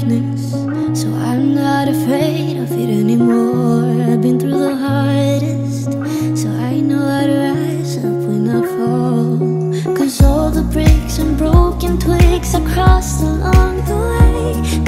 darkness So I'm not afraid of it anymore. I've been through the hardest So I know how to rise up when I fall. Cause all the breaks and broken twigs I crossed along the way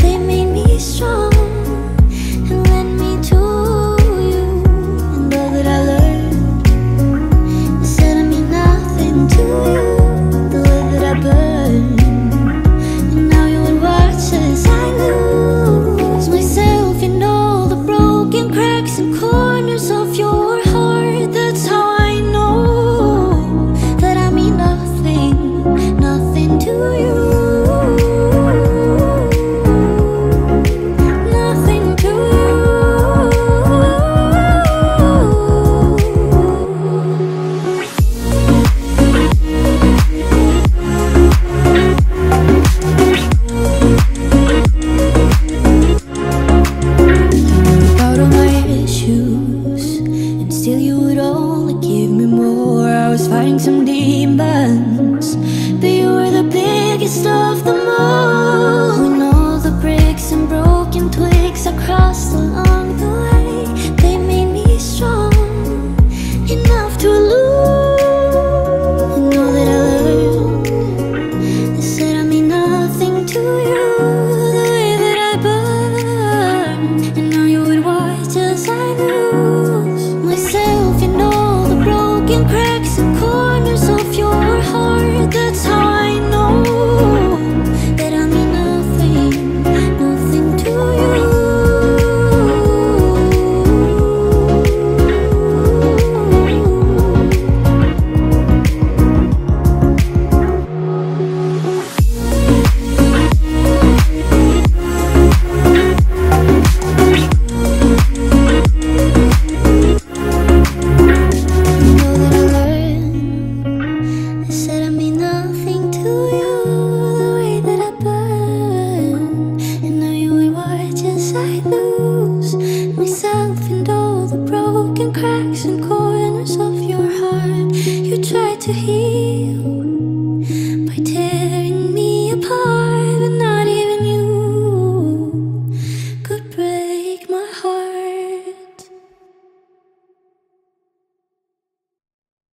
was fighting some demons. They were the biggest of them all. lose myself in all the broken cracks and corners of your heart. You try to heal.